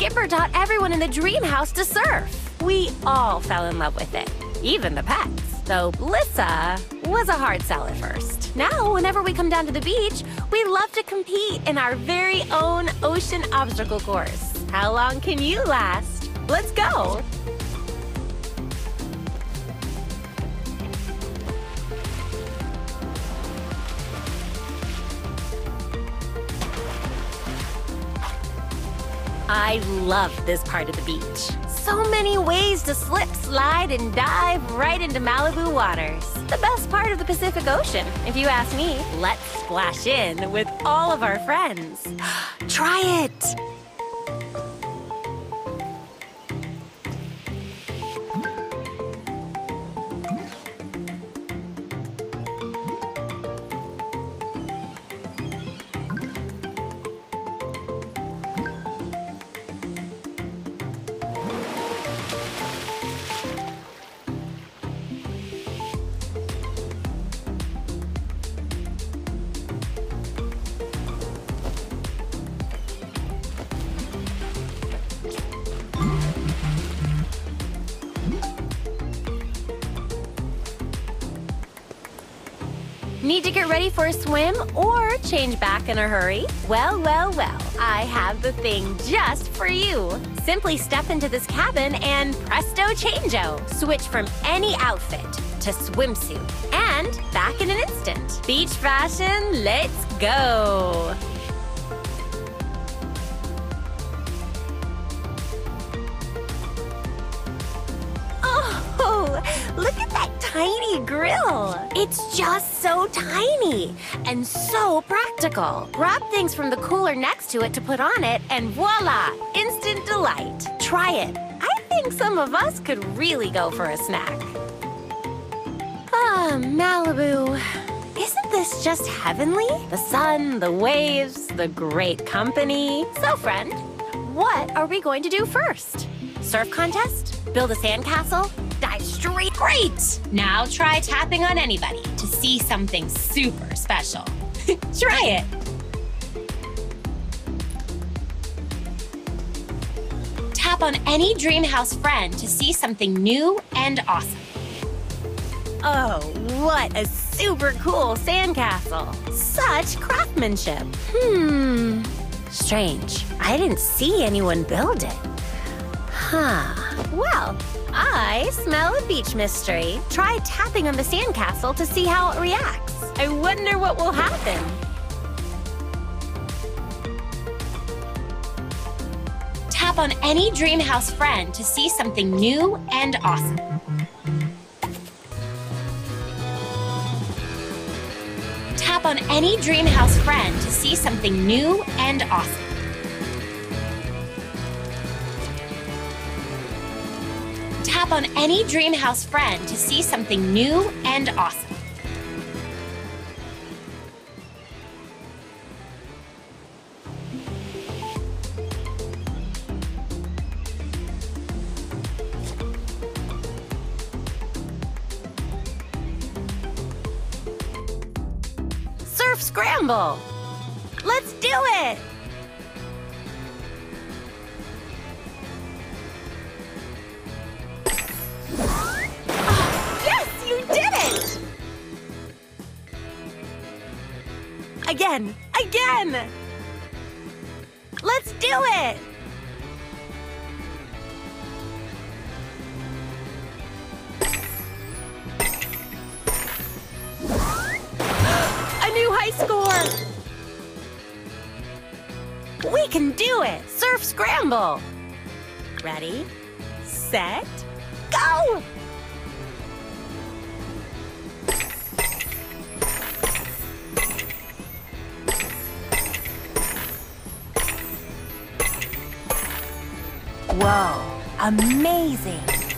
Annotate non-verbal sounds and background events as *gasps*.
Trevor taught everyone in the dream house to surf. We all fell in love with it, even the pets. Though Blissa was a hard sell at first. Now, whenever we come down to the beach, we love to compete in our very own ocean obstacle course. How long can you last? Let's go! I love this part of the beach. So many ways to slip, slide, and dive right into Malibu waters. The best part of the Pacific Ocean, if you ask me. Let's splash in with all of our friends. *gasps* Try it! Need to get ready for a swim or change back in a hurry? Well, well, well, I have the thing just for you. Simply step into this cabin and presto changeo. Switch from any outfit to swimsuit and back in an instant. Beach fashion, let's go. Tiny grill. It's just so tiny and so practical. Grab things from the cooler next to it to put on it, and voila, instant delight. Try it. I think some of us could really go for a snack. Ah, Malibu. Isn't this just heavenly? The sun, the waves, the great company. So, friend, what are we going to do first? Surf contest? Build a sandcastle? Dive straight? Great! Now try tapping on anybody to see something super special. *laughs* try it. Tap on any Dreamhouse friend to see something new and awesome. Oh, what a super cool sandcastle. Such craftsmanship. Hmm. Strange. I didn't see anyone build it. Huh. Well, I smell a beach mystery. Try tapping on the sandcastle to see how it reacts. I wonder what will happen. Tap on any Dreamhouse friend to see something new and awesome. Tap on any Dreamhouse friend to see something new and awesome. Tap on any Dreamhouse friend to see something new and awesome. Surf scramble. Let's do it. Again, again! Let's do it! A new high score! We can do it! Surf scramble! Ready, set, go! Amazing!